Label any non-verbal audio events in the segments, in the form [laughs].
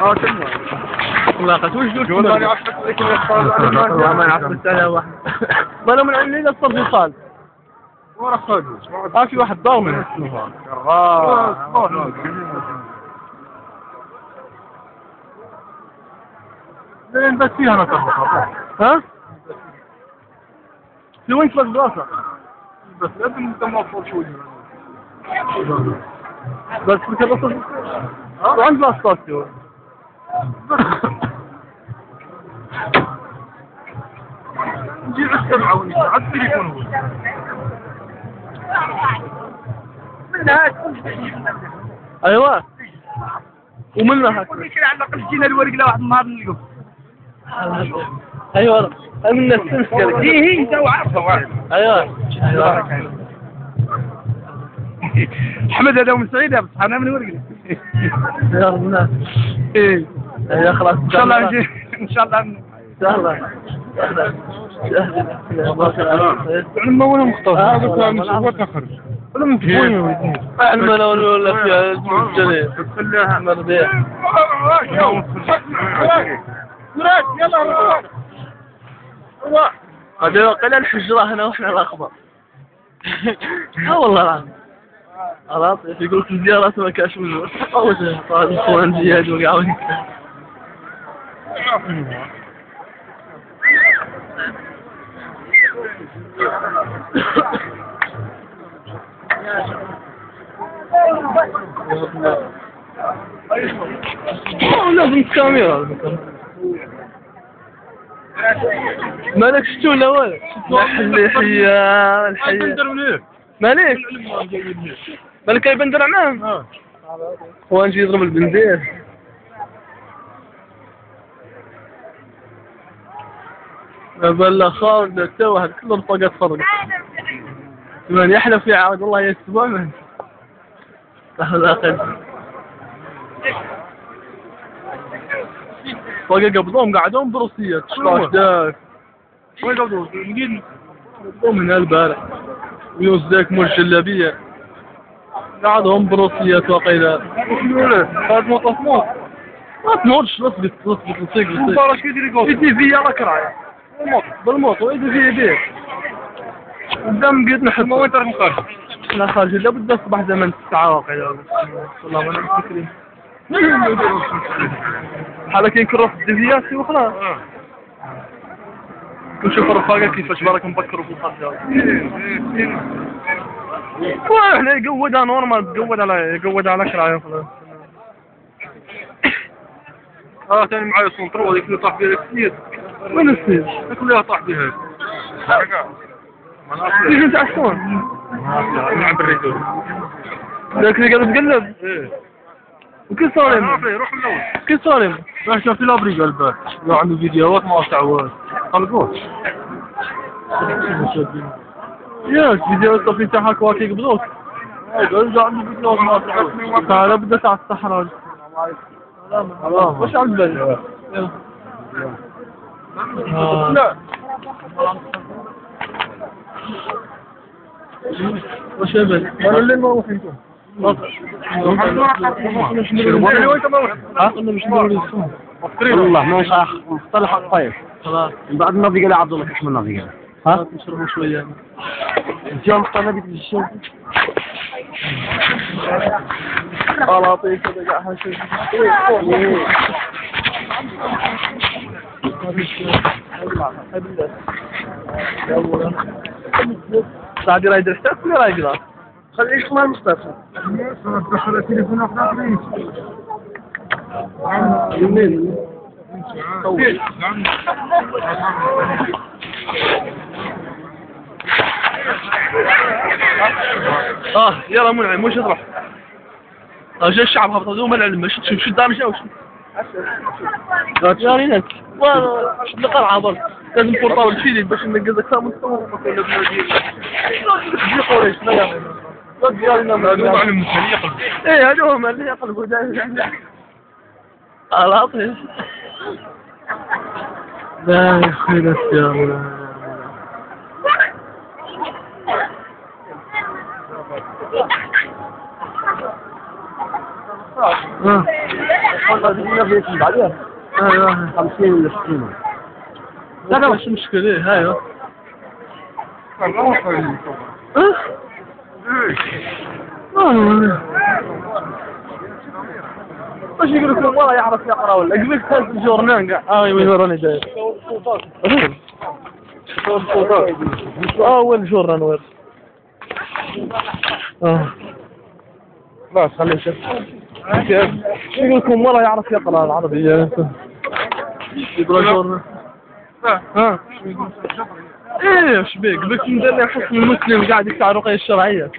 آه تم والله قلت وش دوت والله أنا عشت لك ما نعرف السنة واحد ما أنا من عندي قصر في خالد ورا خالد ها في واحد دار من اسمه لين بس فيها أنا ها؟ بس لازم انت موصل شوي بس في الدراسة وعند باسطاتي عسكر معاوني عاد التليفون هو أيوه. ومنها. هكذا كل شيء على الاقل جينا الورق لا واحد النهار نلقوا هاي من السمس كذا هي هي انت وعارفها أيوه احمد هذا من سعيد بس أنا من ورقنا يا الله. إيه. أيوه خلاص إن شاء الله نجي. إن شاء الله. سهلة سهلة سهلة ما ولا آه، بس أنا مش هو تخرج ولا من تبوني الملا ولا في الجليل مرضية هذا قال الحجرة هنا وإحنا الاخبار آه والله العظيم خلاص يقول في الزيارات ما كاش منه. أول شيء طال لازم الكاميرا مالك شتو لا والو الحية حية الحية مالك؟ مالك كاي بندر عمام؟ هو نجي يضرب البنزين بلا خالد تو واحد كل الطاقات فرق. من يحلف في عاد الله يستبع من لا قد طاقة قبضهم قعدهم بروسية. تشطاش داك وين؟ نجي قبضهم من البارح. ويوز داك مر جلابية قعدهم بروسية وقيلة هاد مطفموط ما تنورش لصقت لصقت لصيق لصيق مبارك كيدير يقول يدي فيا راك رايح بالموت ويدي فيا بيه. قدام قيت نحب وين تراك مخرج؟ أنا خارج لابد اصبح زمن الساعة واقيلا والله ما نفكر بحال كاين كرة في الديفيات وخلاص نشوف الرفاقة كيفاش بارك نفكروا في الخرجة وحنا يقودها نورمال يقود على يقود على كراية خلاص آه ثاني معايا سونترو هذيك اللي طاح بها السيد وين؟ هذيك اللي طاح بها. كيف أنت عشتون؟ نلعب الريدو ذاك اللي قاعد تقلب إيه. وكيف صار يمه؟ روح الأول. كيف صار يمه؟ ما شفت الابريق البارح لو عنده فيديوهات ما تعود خلقوه ياك فيديو صافي تاعها كواكي قبضوك قال عنده فيديوهات ما تعود تعال بدأت على الصحراء. وش عم تبان؟ آه. لا ما روح أنتم والله ما صح مصطلح الطيب خلاص من بعد النبي قال عبد الله كشف النبي قال ها نشربوا شوية اليوم مصطلح نبي الشوف خلاطي كذا قاعد رايدر؟ خليك مع اخر يمين آه يلا منعم وش تروح؟ آه جا الشعب هبط هذول ما العلم شو شو الدار جا وش يا رينك نقل عبر. لازم تكون طاول شيلي باش ننقز أكثر من الصور وكنا بنودي جي قريش لا يا لا ديالنا هذا معلم مثالي يقلب إيه هذول هم اللي يقلبوا خلاص لا يا أخي لا. آه. 150 بعدين أيوه 50 ولا 60 لا مش مشكلة أيوه آه آه. إيش يقول لكم والله يعرف يقرا ولا قبلت هذا الجورنان قاعد آه يمين وراني جاي آه وين جورنان وين آه خلاص خليه يشوف كيف يقول لكم والله يعرف يقرأ العربية. يقرا ها إيه إيش بيك بك مدلع المسلم قاعد يدفع رقية الشرعية.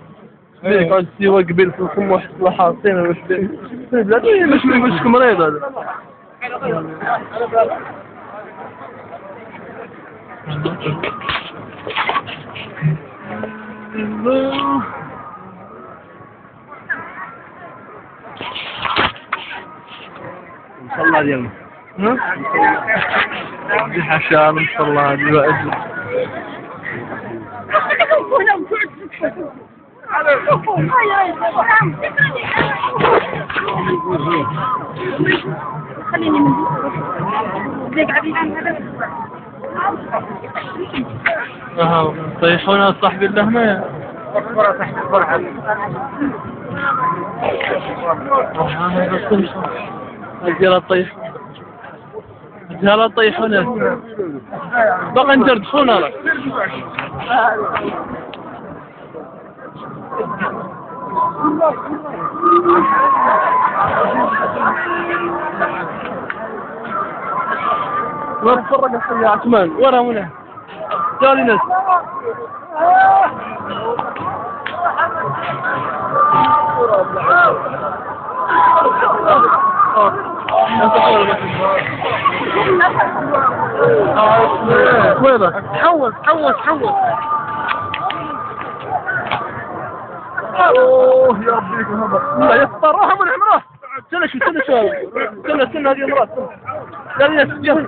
بيك قاعد سيوا قبيل في الخم واحد حاطين وش بيك في البلاد إيه مش مش مريض هذا ان شاء الله اليوم دي حشام ان شاء الله هذه واجب خليني من زيك عبيد عن هذا آه طيحونا صاحبي اللهمة الرجال طيح الرجال طيحونا بقى نجردفونا لك ما تفرق يا عثمان ورا منه جالي ناس حوس حوس حوس أوه يا ربي لا يسطر روح أبو سنة شو سنة سنة هذه امرأة يا سجل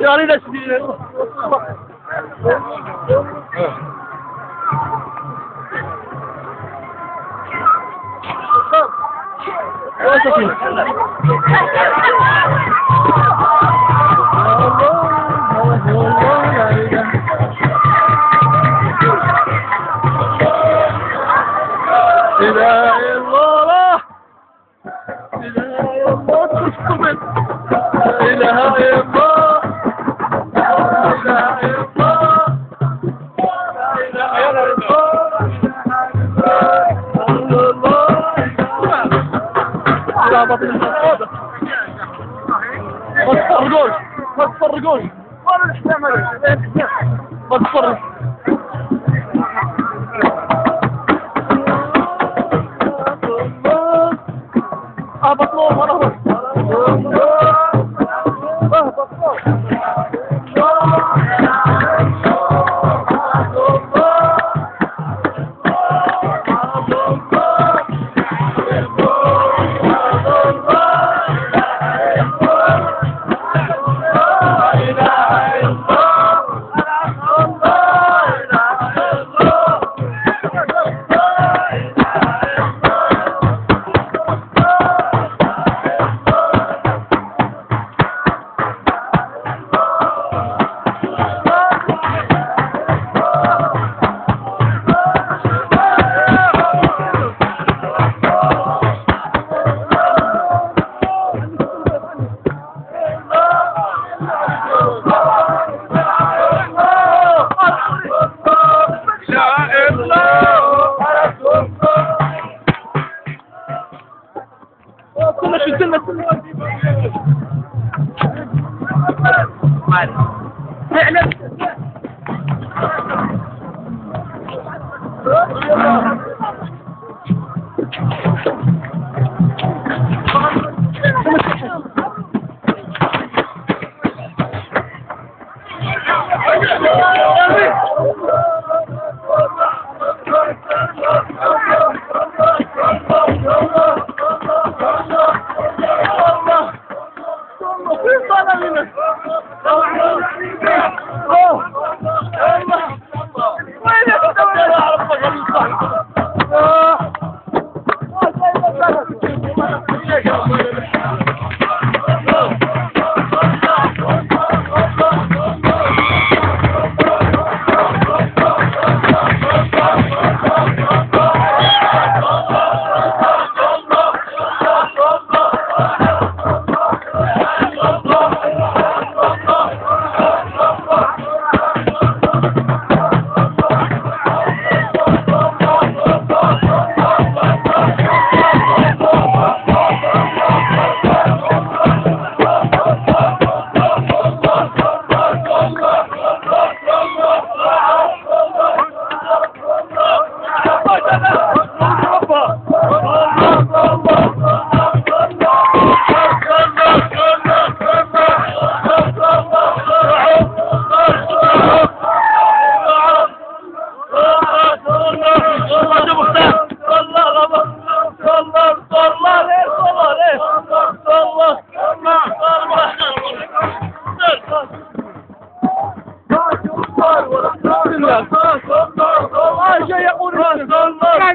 يا رينا. إله إلا [laughs] ما تفرقوش ما تفرقوش.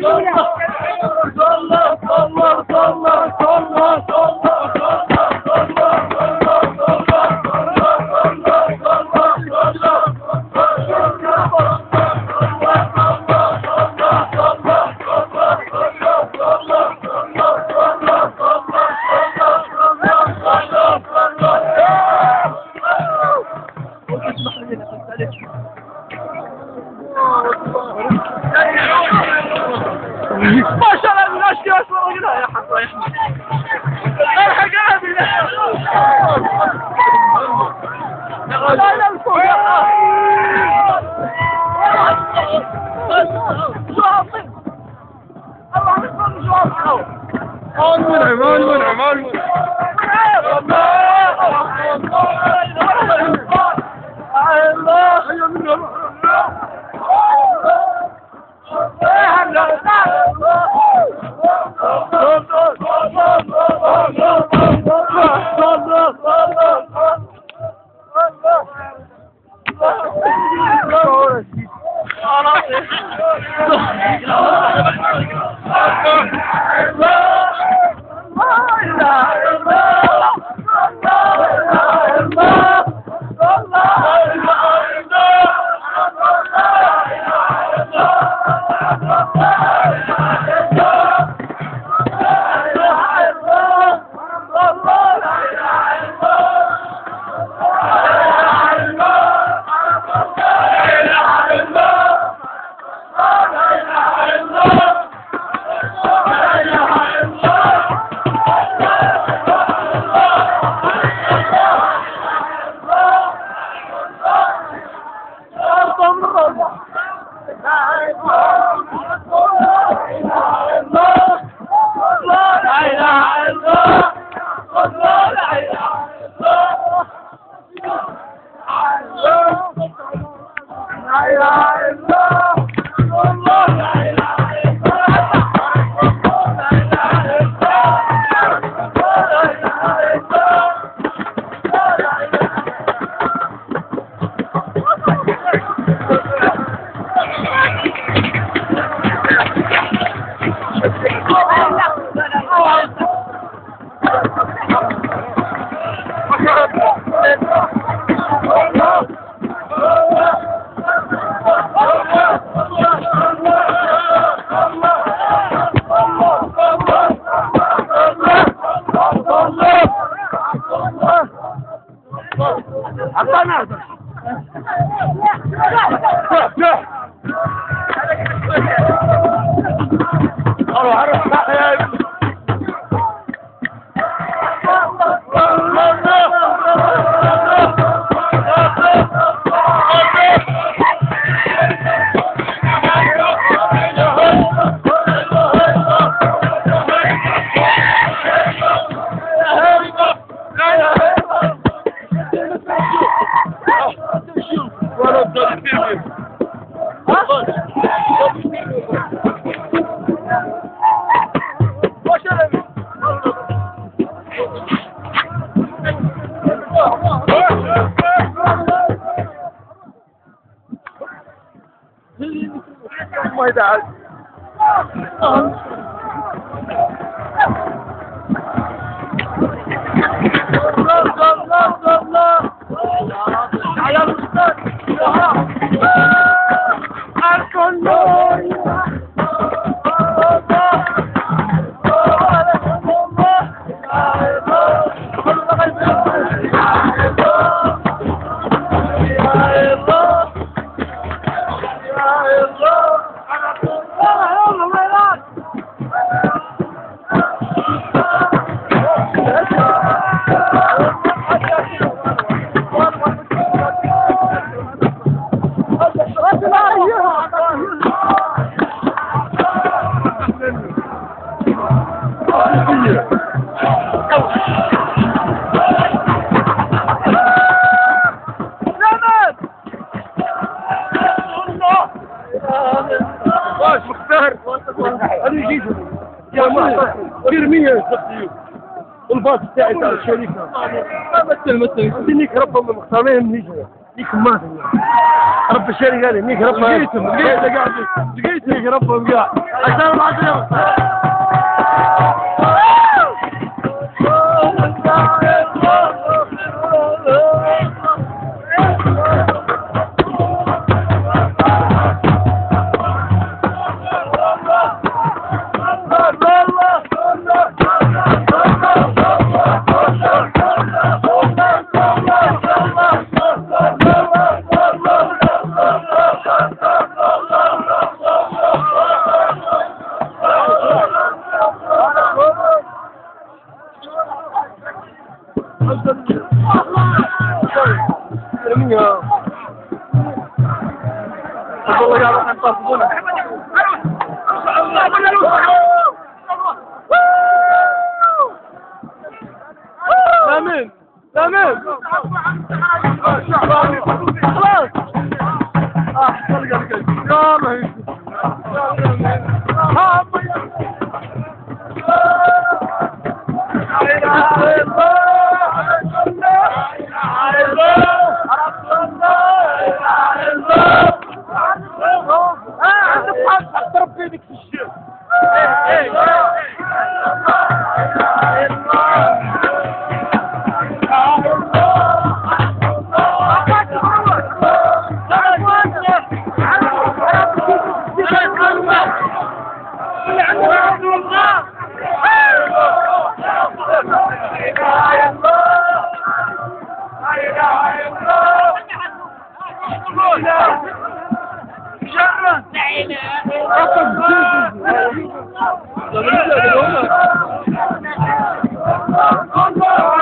ما 哥哥。الله تاعي تاع الشركة. مثل مثل. ليك ربهم مختارين نجم. ليك ما رب الشركة هذه ليك ربهم لقيتهم لقيت قاعد لقيت ليك ربهم قاعد. 2010 niño. دولة مشرد فقط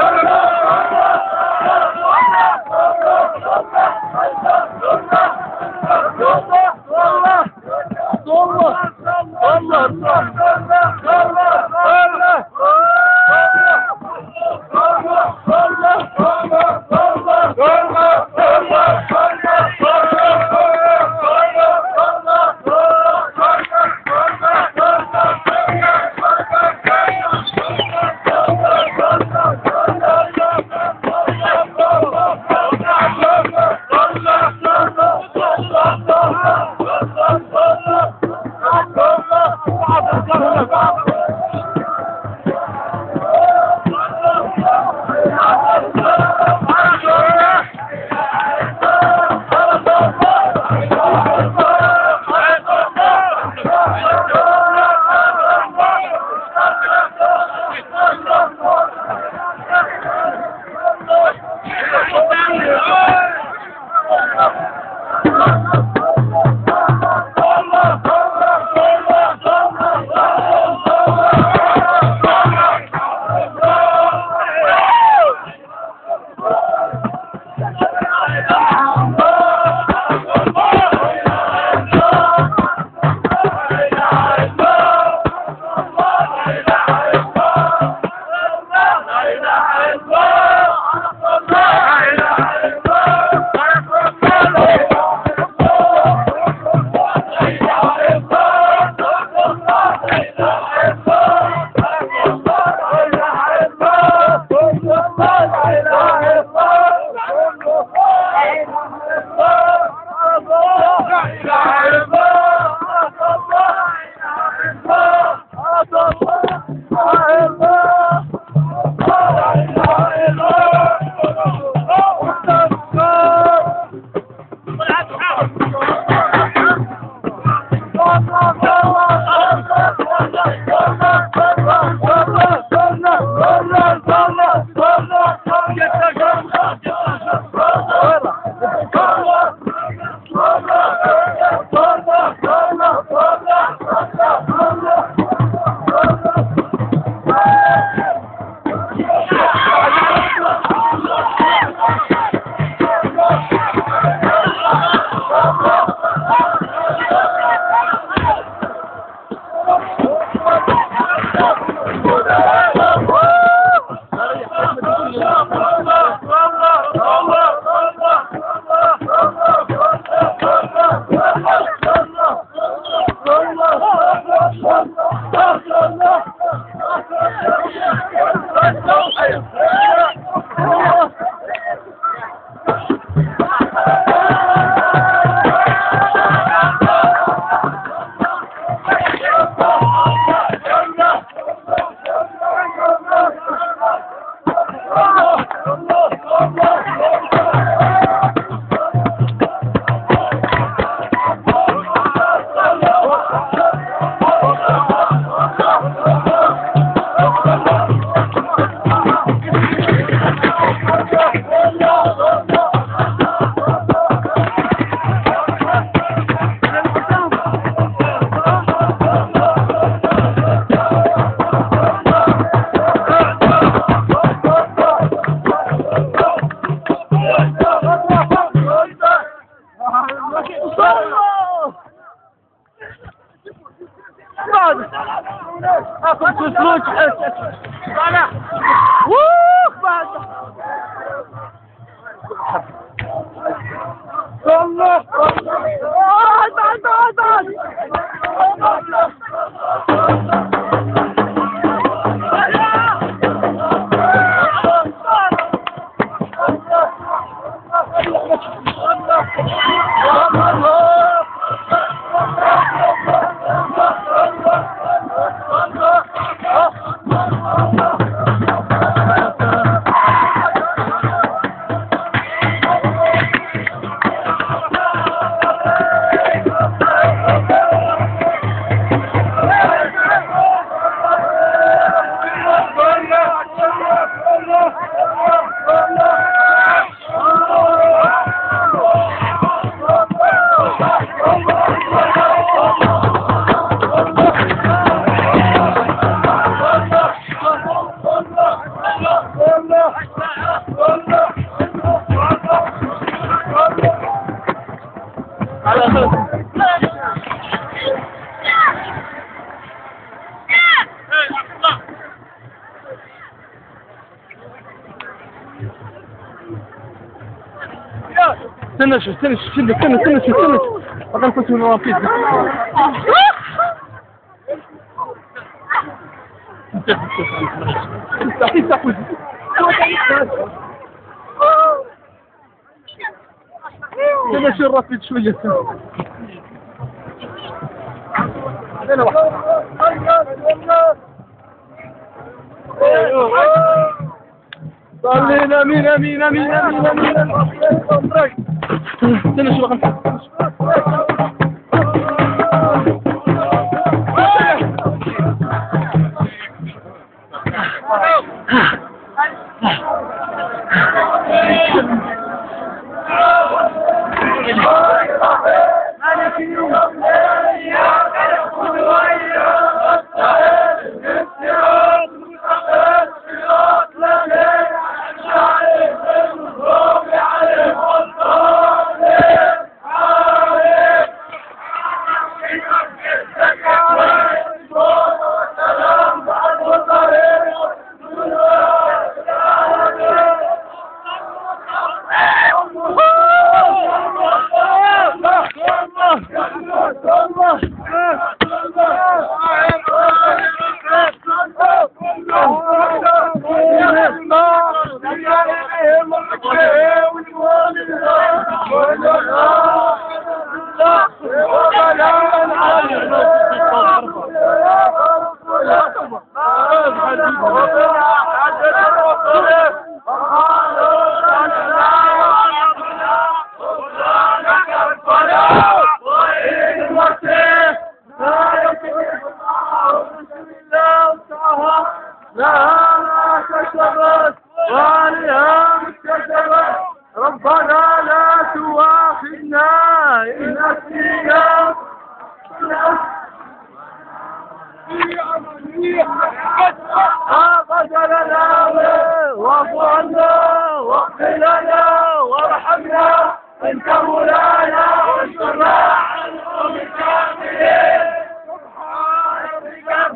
Allah! Allah! شو استنى استنى استنى شو استنى فقط كنت من رافيد استحي استحي استنى شو رافيد شوية. استنى صلينا آمين آمين آمين آمين آمين استنى شو رقم ربنا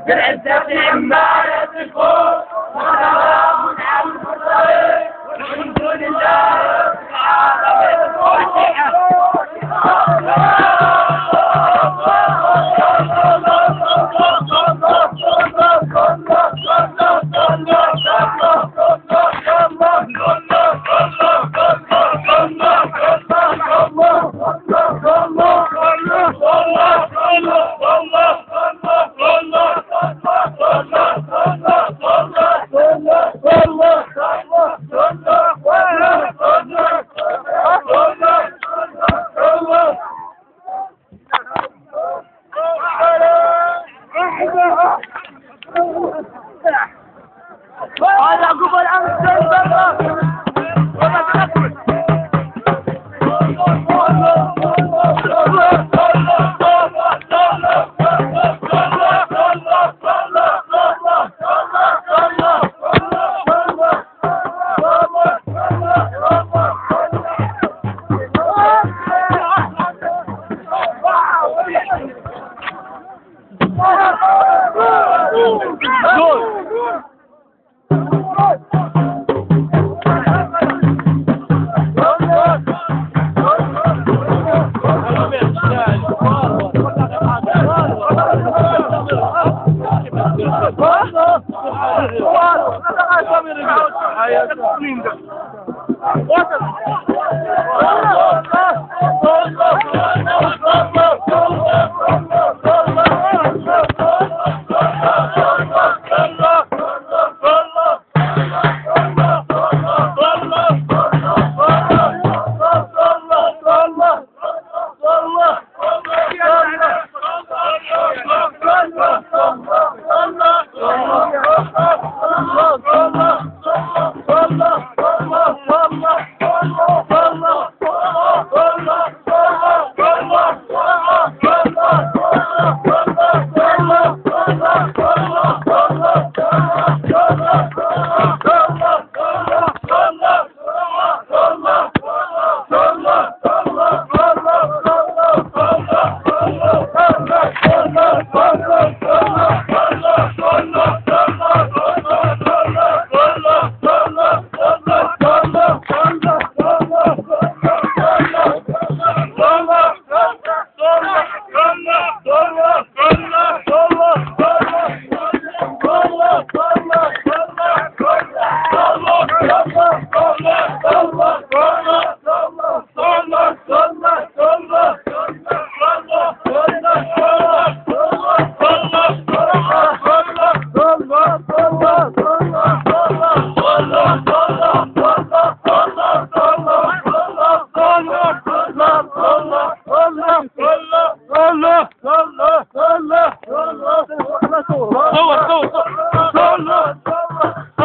بالعزة عما يصفون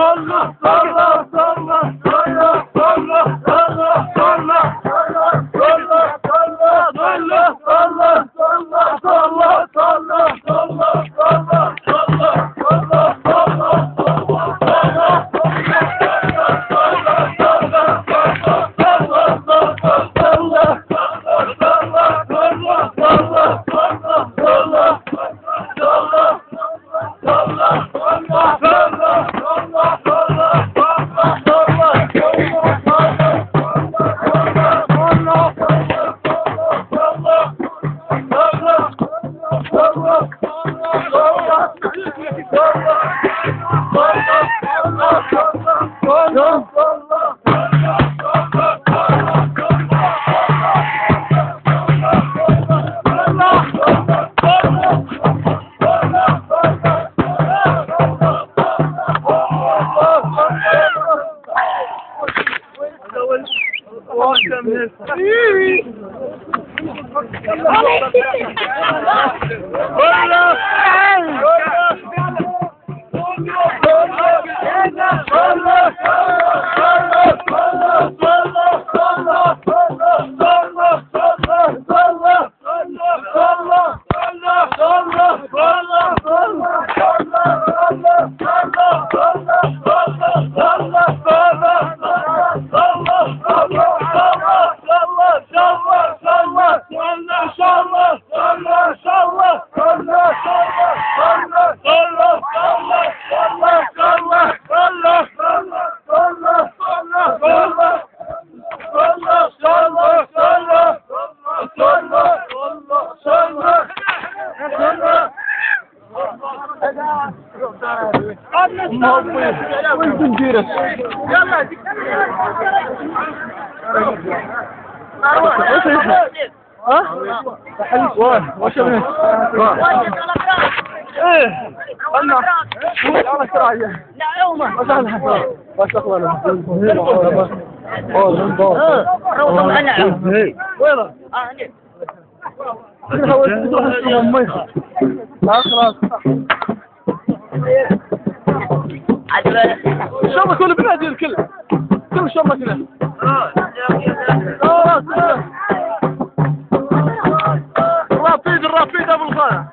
zorluklarla وين أنا كرايه لا يومه واش أنا واش اخوانا روضة أنا وين خلاص ان شاء الله. كل بلادي الكل كل ان شاء الله كذا رافيد الرافيد أبو الخالة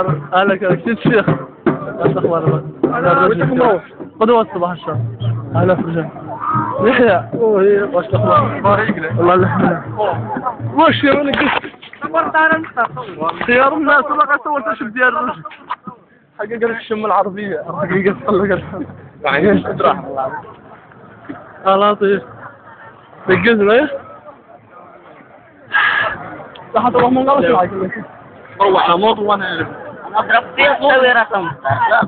الأخبار؟ أهلا كيف الشيخ واش الاخبار قدوة الصباح إن شاء الله؟ أهلا فرجان يحيى أوه واش الأخبار؟ والله الحمد واش يا ولد؟ خيار الناس قاعد صورت شوف ديال الرجل. حقيقة الشم العربية. حقيقة تخلق يعني آه لطيف دقزنا إيه لحظة والله من غلط معك روح على موت وأنا أضرب فيه تسوي رقم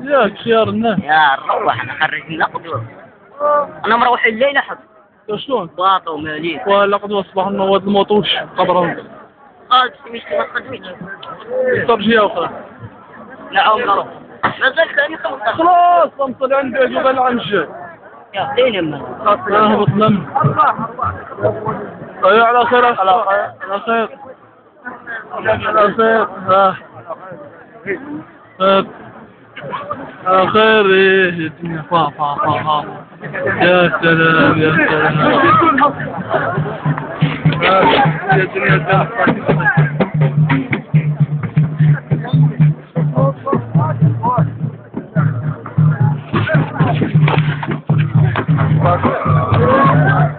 ياك خيار الناس يا روح أنا خرج نقد أنا مروح الليل أحد شلون؟ باطة ومالين ولا قد اصبح النواد الموطوش قبرهم قال تمشي ما تقدمش ترجية أخرى نعم نروح نزلت ثاني 15 خلاص نصل عندي جبل عنجة يا فين اهبط لم. أي على خير. على خير. على خير. على خير. إيه الدنيا فا فا فا فا يا سلام يا سلام سلام يلا